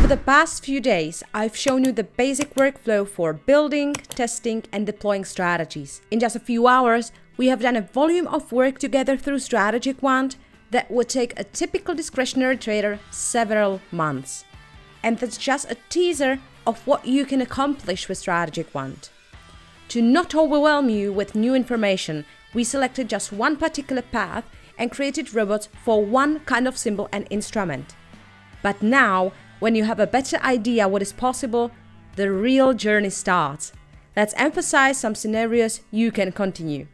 Over the past few days, I've shown you the basic workflow for building, testing, and deploying strategies. In just a few hours, we have done a volume of work together through Strategy Quant that would take a typical discretionary trader several months. And that's just a teaser of what you can accomplish with Strategy Quant. To not overwhelm you with new information, we selected just one particular path and created robots for one kind of symbol and instrument. But now when you have a better idea what is possible, the real journey starts. Let's emphasize some scenarios you can continue.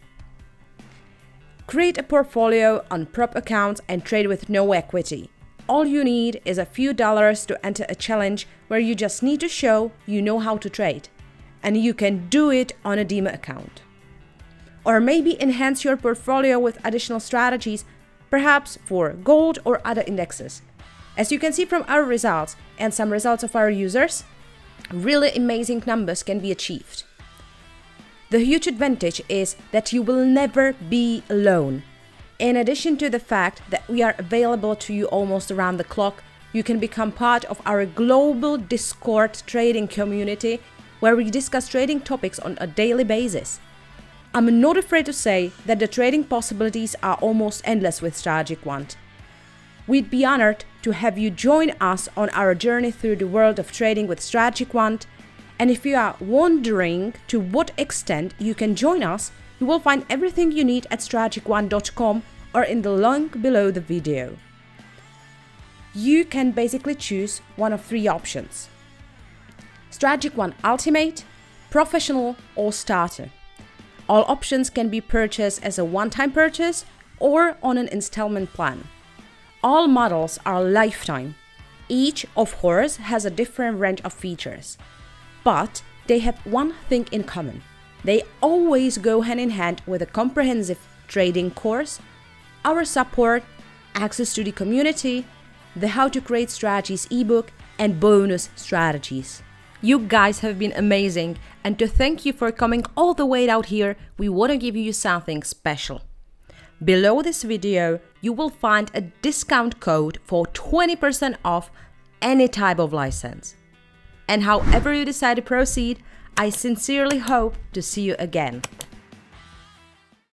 Create a portfolio on prop accounts and trade with no equity. All you need is a few dollars to enter a challenge where you just need to show you know how to trade. And you can do it on a demo account. Or maybe enhance your portfolio with additional strategies, perhaps for gold or other indexes. As you can see from our results and some results of our users, really amazing numbers can be achieved. The huge advantage is that you will never be alone. In addition to the fact that we are available to you almost around the clock, you can become part of our global Discord trading community where we discuss trading topics on a daily basis. I'm not afraid to say that the trading possibilities are almost endless with Strategy Quant. We'd be honored to have you join us on our journey through the world of trading with Strategy Quant. And if you are wondering to what extent you can join us, you will find everything you need at strategyquant.com or in the link below the video. You can basically choose one of three options. Strategy Quant Ultimate, Professional or Starter. All options can be purchased as a one-time purchase or on an installment plan. All models are lifetime. Each, of course, has a different range of features. But they have one thing in common. They always go hand in hand with a comprehensive trading course, our support, access to the community, the How to Create Strategies ebook, and bonus strategies. You guys have been amazing, and to thank you for coming all the way out here, we want to give you something special. Below this video, you will find a discount code for 20% off any type of license. And however you decide to proceed, I sincerely hope to see you again.